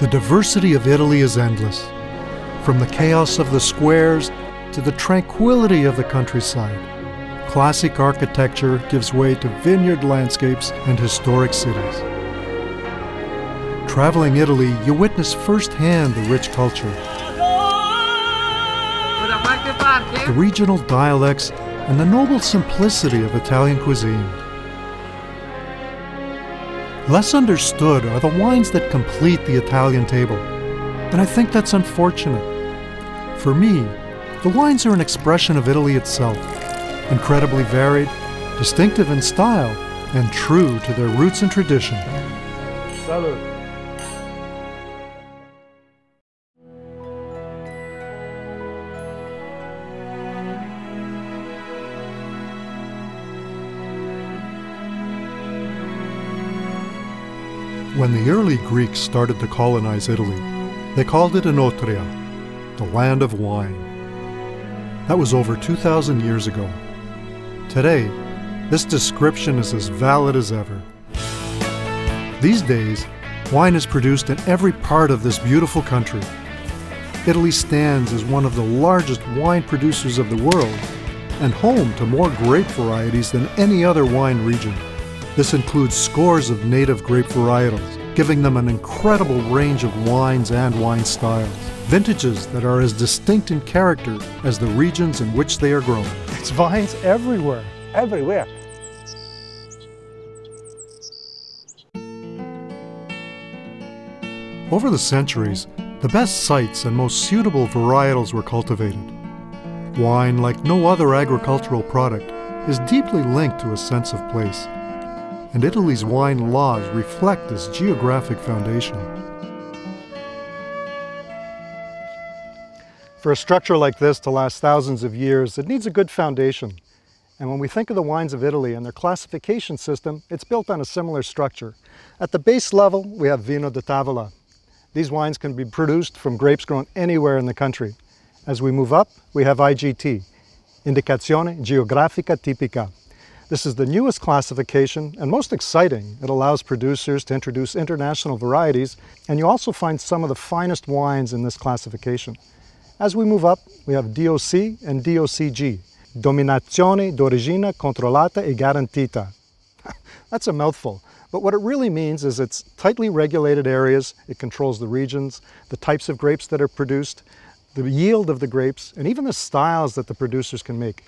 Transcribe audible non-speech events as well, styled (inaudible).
The diversity of Italy is endless. From the chaos of the squares to the tranquility of the countryside, classic architecture gives way to vineyard landscapes and historic cities. Traveling Italy, you witness firsthand the rich culture, the regional dialects, and the noble simplicity of Italian cuisine. Less understood are the wines that complete the Italian table, and I think that's unfortunate. For me, the wines are an expression of Italy itself, incredibly varied, distinctive in style, and true to their roots and tradition. Salud. When the early Greeks started to colonize Italy, they called it Enotria, the land of wine. That was over 2,000 years ago. Today, this description is as valid as ever. These days, wine is produced in every part of this beautiful country. Italy stands as one of the largest wine producers of the world and home to more grape varieties than any other wine region. This includes scores of native grape varietals, giving them an incredible range of wines and wine styles. Vintages that are as distinct in character as the regions in which they are grown. It's vines everywhere. Everywhere. Over the centuries, the best sites and most suitable varietals were cultivated. Wine, like no other agricultural product, is deeply linked to a sense of place. And Italy's wine laws reflect this geographic foundation. For a structure like this to last thousands of years, it needs a good foundation. And when we think of the wines of Italy and their classification system, it's built on a similar structure. At the base level, we have Vino di Tavola. These wines can be produced from grapes grown anywhere in the country. As we move up, we have IGT, Indicazione Geografica Tipica. This is the newest classification and most exciting. It allows producers to introduce international varieties, and you also find some of the finest wines in this classification. As we move up, we have DOC and DOCG, Denominazione d'origine controllata e garantita. (laughs) That's a mouthful, but what it really means is it's tightly regulated areas, it controls the regions, the types of grapes that are produced, the yield of the grapes, and even the styles that the producers can make.